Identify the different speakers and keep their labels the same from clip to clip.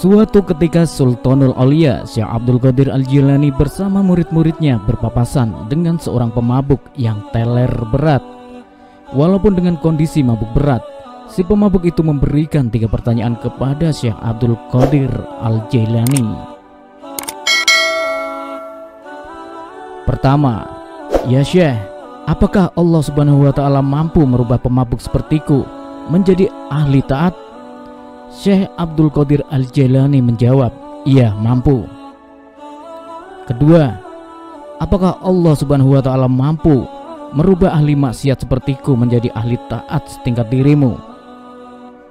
Speaker 1: Suatu ketika Sultanul Aulia Syekh Abdul Qadir Al-Jilani bersama murid-muridnya berpapasan dengan seorang pemabuk yang teler berat. Walaupun dengan kondisi mabuk berat, si pemabuk itu memberikan tiga pertanyaan kepada Syekh Abdul Qadir Al-Jilani. Pertama, Ya Syekh, apakah Allah Subhanahu wa taala mampu merubah pemabuk sepertiku menjadi ahli taat? Syekh Abdul Qadir Al-Jailani menjawab, "Iya, mampu." Kedua, apakah Allah Subhanahu wa taala mampu merubah ahli maksiat sepertiku menjadi ahli taat setingkat dirimu?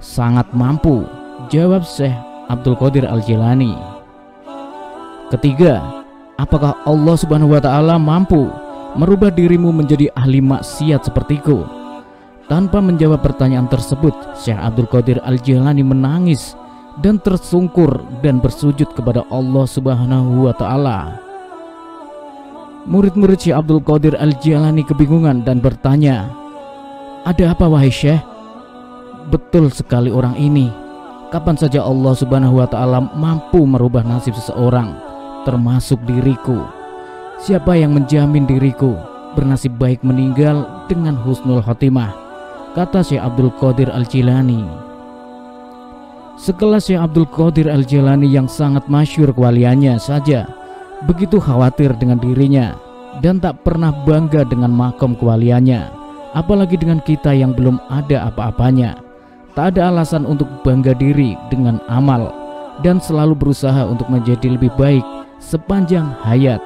Speaker 1: Sangat mampu, jawab Syekh Abdul Qadir Al-Jailani. Ketiga, apakah Allah Subhanahu wa taala mampu merubah dirimu menjadi ahli maksiat sepertiku? Tanpa menjawab pertanyaan tersebut, Syekh Abdul Qadir Al-Jilani menangis dan tersungkur dan bersujud kepada Allah Subhanahu wa taala. Murid-murid Syekh Abdul Qadir Al-Jilani kebingungan dan bertanya, "Ada apa wahai Syekh?" Betul sekali orang ini. Kapan saja Allah Subhanahu wa taala mampu merubah nasib seseorang, termasuk diriku. Siapa yang menjamin diriku bernasib baik meninggal dengan husnul khotimah? Kata Syekh Abdul Qadir Al-Jilani. Sekelas Syekh Abdul Qadir Al-Jilani yang sangat masyur kewaliannya saja begitu khawatir dengan dirinya dan tak pernah bangga dengan makom kewaliannya, apalagi dengan kita yang belum ada apa-apanya. Tak ada alasan untuk bangga diri dengan amal dan selalu berusaha untuk menjadi lebih baik sepanjang hayat.